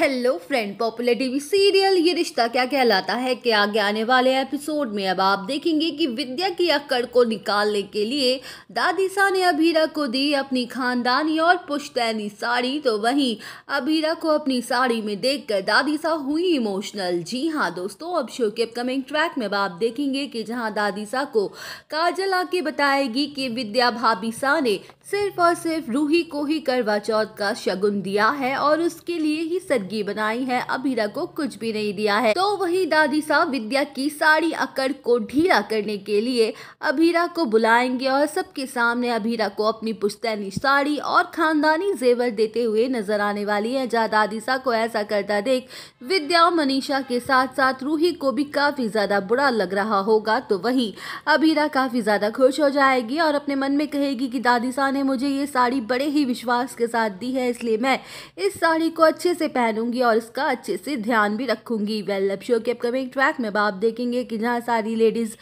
Hello friend popular TV serial ये रिश्ता क्या कहलाता है कि आगे आने वाले एपिसोड में अब आप देखेंगे कि विद्या की अक्कड़ को निकालने के लिए दादीसा ने अभीरा को दी अपनी खानदानी और पुश्तैनी साड़ी। तो वहीं अभीरा को अपनी साड़ी में देखकर दादीसा हुई इमोशनल जी हाँ दोस्तों, अब शो के अपकमिंग ट्रैक में अब आप देखेंगे कि जहाँ दादी दादीसा को काजल आके बताएगी कि विद्या भाभी सा ने सिर्फ़ और सिर्फ़ रूही को ही करवा चौथ का शगुन दिया है और उसके लिए ही सरगी बनाई है। अभीरा को कुछ भी नहीं दिया है। तो वही दादी साहब विद्या की साड़ी अकड़ को ढीला करने के लिए अभीरा को बुलाएँगे और सबके सामने अभीरा को अपनी पुश्तैनी साड़ी और खानदानी जेवर देते हुए नज़र आने वाली है। जहाँ दादी साहब को ऐसा करता देख विद्या और मनीषा के साथ साथ रूही को भी काफ़ी ज़्यादा बुरा लग रहा होगा। तो वही अभीरा काफ़ी ज़्यादा खुश हो जाएगी और अपने मन में कहेगी कि दादी साहब ने मुझे ये साड़ी बड़े ही विश्वास के साथ दी है, इसलिए मैं इस साड़ी को अच्छे से पहनूँगी और इसका अच्छे से ध्यान भी रखूँगी। वेल अब शो के अपकमिंग ट्रैक में आप देखेंगे कि जहाँ सारी लेडीज़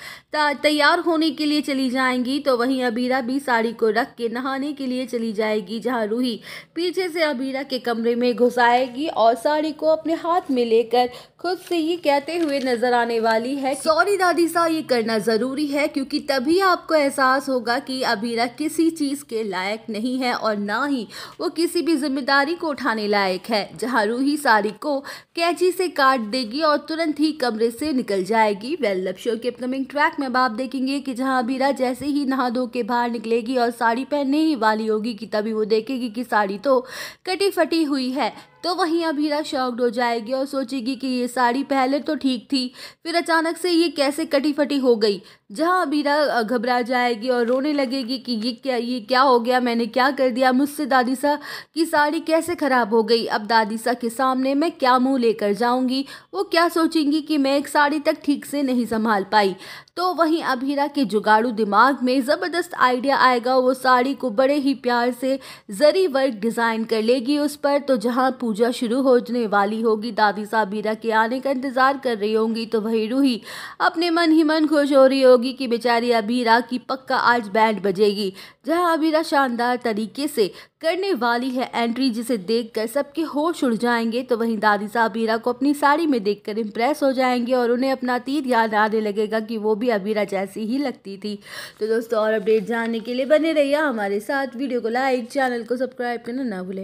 तैयार होने के लिए चली जाएँगी तो वहीं अबीरा भी साड़ी को रख के नहाने के लिए चली जाएगी, जहाँ रूही पीछे से अबीरा के कमरे में घुसाएगी और साड़ी को अपने हाथ में लेकर खुद से ही कहते हुए नज़र आने वाली है सॉरी दादी सा, ये करना ज़रूरी है, क्योंकि तभी आपको एहसास होगा कि अबीरा किसी चीज़ के लायक नहीं है और ना ही वो किसी भी ज़िम्मेदारी को उठाने लायक है, जहाँ रूही साड़ी को कैची से काट देगी और तुरंत ही कमरे से निकल जाएगी। वेल लव शो के अपकमिंग ट्रैक में आप देखेंगे कि जहाँ अबीरा जैसे ही नहा धो के बाहर निकलेगी और साड़ी पहनने ही वाली होगी कि तभी वो देखेगी कि साड़ी तो कटी फटी हुई है। तो वहीं अभीरा शॉक्ड हो जाएगी और सोचेगी कि ये साड़ी पहले तो ठीक थी, फिर अचानक से ये कैसे कटी फटी हो गई। जहाँ अबीरा घबरा जाएगी और रोने लगेगी कि ये क्या ये क्या हो गया, मैंने क्या कर दिया, मुझसे दादी सा की साड़ी कैसे ख़राब हो गई, अब दादी सा के सामने मैं क्या मुँह लेकर जाऊँगी, वो क्या सोचेंगी कि मैं एक साड़ी तक ठीक से नहीं संभाल पाई। तो वहीं अभीरा के जुगाड़ू दिमाग में ज़बरदस्त आइडिया आएगा, वो साड़ी को बड़े ही प्यार से जरी वर्क डिज़ाइन कर लेगी उस पर तो जहाँ पूजा शुरू होने वाली होगी। दादी सा अभीरा के आने का इंतज़ार कर रही होंगी तो वही रूही अपने मन ही मन खुश हो रही होगी कि बेचारी अभीरा की पक्का आज बैंड बजेगी, जहाँ अबीरा शानदार तरीके से करने वाली है एंट्री जिसे देखकर सबके होश उड़ जाएँगे। तो वहीं दादी साहब अबीरा को अपनी साड़ी में देखकर इम्प्रेस हो जाएँगे और उन्हें अपना तीर याद आने लगेगा कि वो भी अबीरा जैसी ही लगती थी। तो दोस्तों, और अपडेट जानने के लिए बने रहिए हमारे साथ। वीडियो को लाइक चैनल को सब्सक्राइब करना ना भूलें।